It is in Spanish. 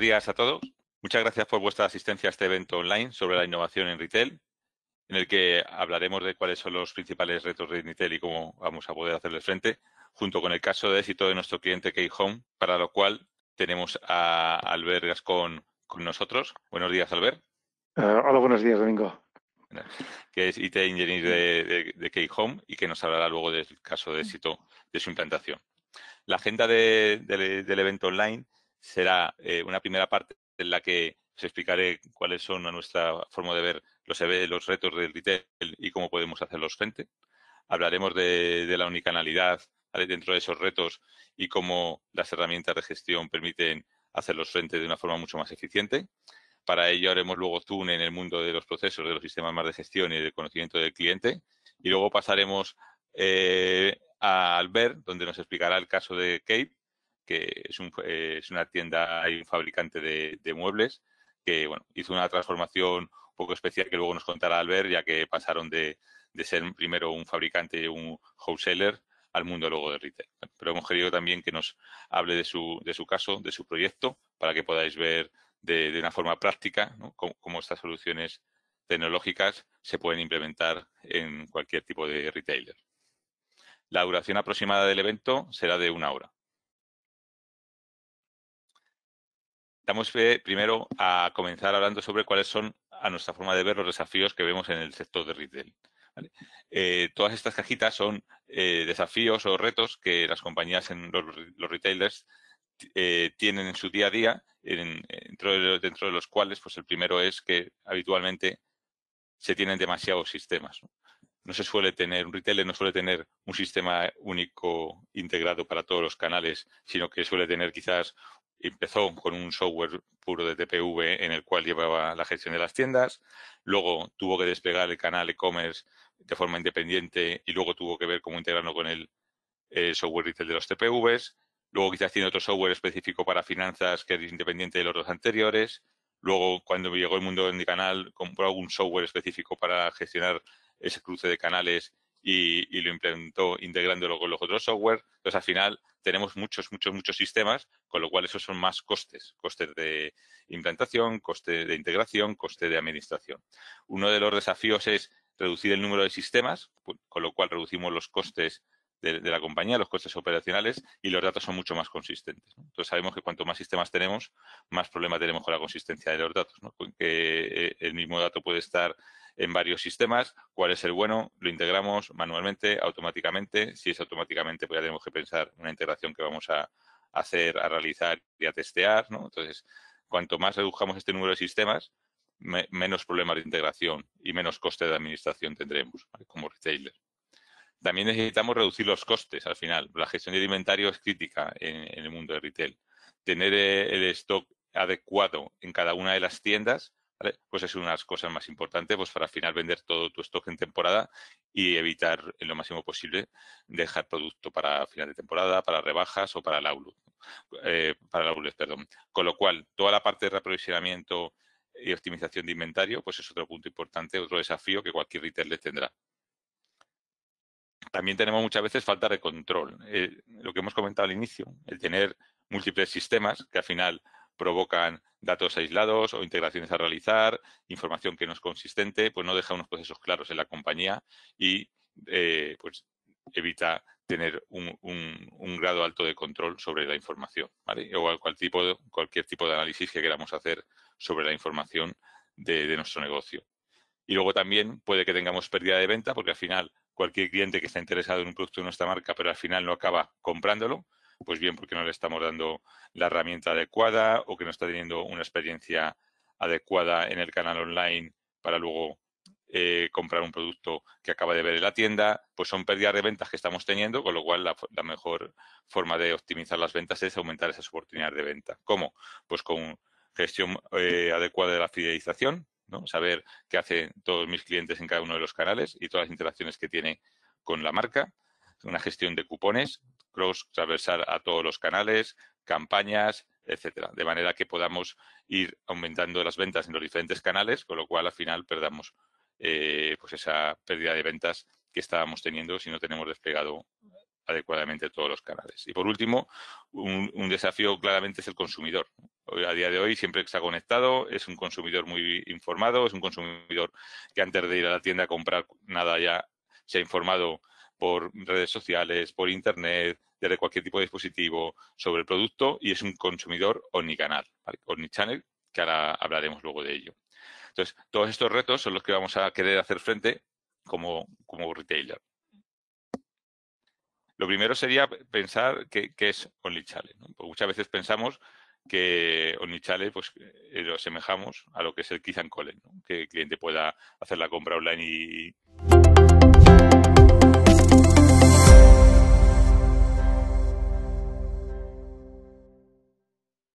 días a todos. Muchas gracias por vuestra asistencia a este evento online sobre la innovación en retail, en el que hablaremos de cuáles son los principales retos de retail y cómo vamos a poder hacerles frente, junto con el caso de éxito de nuestro cliente Key-Home, para lo cual tenemos a Albert Gascón con nosotros. Buenos días, Albert. Eh, hola, buenos días, Domingo. Que es IT Engineer de, de, Key-Home y que nos hablará luego del caso de éxito de su implantación. La agenda del evento online será eh, una primera parte en la que os explicaré cuáles son a nuestra forma de ver los, retos del retail y cómo podemos hacerlos frente. Hablaremos de, la unicanalidad dentro de esos retos y cómo las herramientas de gestión permiten hacerlos frente de una forma mucho más eficiente. Para ello haremos luego zoom en el mundo de los procesos, de los sistemas más de gestión y de conocimiento del cliente. Y luego pasaremos eh, a Albert, donde nos explicará el caso de Cape, que es, es una tienda y un fabricante de, muebles, que bueno, hizo una transformación un poco especial que luego nos contará Albert, ya que pasaron de, ser primero un fabricante y un wholesaler al mundo luego de retail. Pero hemos querido también que nos hable de su, de su caso, de su proyecto, para que podáis ver de, una forma práctica cómo, estas soluciones tecnológicas se pueden implementar en cualquier tipo de retailer. La duración aproximada del evento será de una hora. Vamos primero a comenzar hablando sobre cuáles son, a nuestra forma de ver, los desafíos que vemos en el sector de retail. Eh, todas estas cajitas son eh, desafíos o retos que las compañías en los, retailers eh, tienen en su día a día, dentro, de, dentro, de, los cuales, pues el primero es que habitualmente se tienen demasiados sistemas. ¿no? se suele tener, un retailer no suele tener un sistema único integrado para todos los canales, sino que suele tener quizás empezó con un software puro de TPV en el cual llevaba la gestión de las tiendas, luego tuvo que desplegar el canal e-commerce de forma independiente y luego tuvo que ver cómo integrarlo con el, software retail de los TPVs, luego quizás tiene otro software específico para finanzas que es independiente de los dos anteriores, luego cuando llegó el mundo de canal compró algún software específico para gestionar ese cruce de canales y, lo implementó integrándolo con los otros software. Entonces, al final, tenemos muchos, muchos, muchos sistemas, con lo cual esos son más costes. Costes de implantación, coste de integración, coste de administración. Uno de los desafíos es reducir el número de sistemas, con lo cual reducimos los costes de, la compañía, los costes operacionales y los datos son mucho más consistentes. Entonces sabemos que cuanto más sistemas tenemos, más problemas tenemos con la consistencia de los datos. que eh, el mismo dato puede estar en varios sistemas, cuál es el bueno, lo integramos manualmente, automáticamente. Si es automáticamente, pues ya tenemos que pensar en una integración que vamos a hacer, a realizar y a testear. Entonces, cuanto más redujamos este número de sistemas, menos problemas de integración y menos coste de administración tendremos como retailer. También necesitamos reducir los costes al final. La gestión de inventario es crítica en, el mundo de retail. Tener eh, el stock adecuado en cada una de las tiendas, pues es una de las cosas más importantes pues para al final vender todo tu stock en temporada y evitar en lo máximo posible dejar producto para final de temporada, para rebajas o para outlook. Eh, para el perdón. Con lo cual, toda la parte de reaprovisionamiento y optimización de inventario, pues es otro punto importante, otro desafío que cualquier retailer tendrá también tenemos muchas veces falta de control. Eh, lo que hemos comentado al inicio, el tener múltiples sistemas que al final provocan datos aislados o integraciones a realizar, información que no es consistente, pues no deja unos procesos claros en la compañía y eh, pues evita tener un, grado alto de control sobre la información, O cualquier tipo, de, cualquier tipo de análisis que queramos hacer sobre la información de nuestro negocio. Y luego también puede que tengamos pérdida de venta porque al final cualquier cliente que está interesado en un producto de nuestra marca, pero al final no acaba comprándolo, pues bien porque no le estamos dando la herramienta adecuada o que no está teniendo una experiencia adecuada en el canal online para luego eh, comprar un producto que acaba de ver en la tienda, pues son pérdidas de ventas que estamos teniendo, con lo cual la, mejor forma de optimizar las ventas es aumentar esas oportunidades de venta. ¿Cómo? Pues con gestión eh, adecuada de la fidelización, Saber qué hacen todos mis clientes en cada uno de los canales y todas las interacciones que tiene con la marca. Una gestión de cupones, cross transversal a todos los canales, campañas, etcétera. De manera que podamos ir aumentando las ventas en los diferentes canales, con lo cual al final perdamos eh, pues esa pérdida de ventas que estábamos teniendo si no tenemos desplegado adecuadamente todos los canales. Y por último, un, desafío claramente es el consumidor. a día de hoy siempre está conectado, es un consumidor muy informado, es un consumidor que antes de ir a la tienda a comprar nada ya se ha informado por redes sociales, por internet, desde cualquier tipo de dispositivo sobre el producto y es un consumidor omnicanal, omnichannel, que ahora hablaremos luego de ello. Entonces, todos estos retos son los que vamos a querer hacer frente como, como retailer. Lo primero sería pensar qué, es Omnichannel. muchas veces pensamos que Omnichannel pues, eh, lo asemejamos a lo que es el Kiss and que el cliente pueda hacer la compra online y